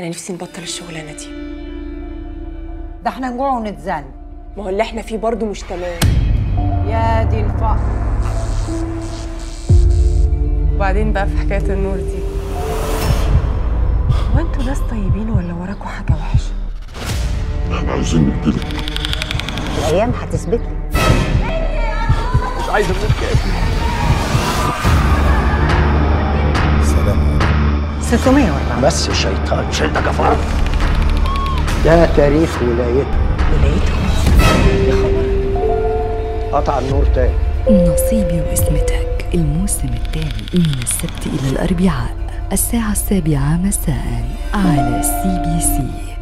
أنا نفسي نبطل الشغلانة دي. ده إحنا نجوع ونتذل ما هو اللي إحنا فيه برضه مش تمام. يا دي الفقر. وبعدين بقى في حكاية النور دي. هو أنتوا ناس طيبين ولا وراكوا حاجة وحشة؟ إحنا عايزين نقتله الأيام هتثبت لي. مش عايز ابنك 604 بس شيطان. شيطان كفار ده تاريخ ولايته ولايتهم قطع النور تاني. نصيبي وقسمتك الموسم الثاني من السبت إلى الأربعاء الساعة السابعة مساء على سي بي سي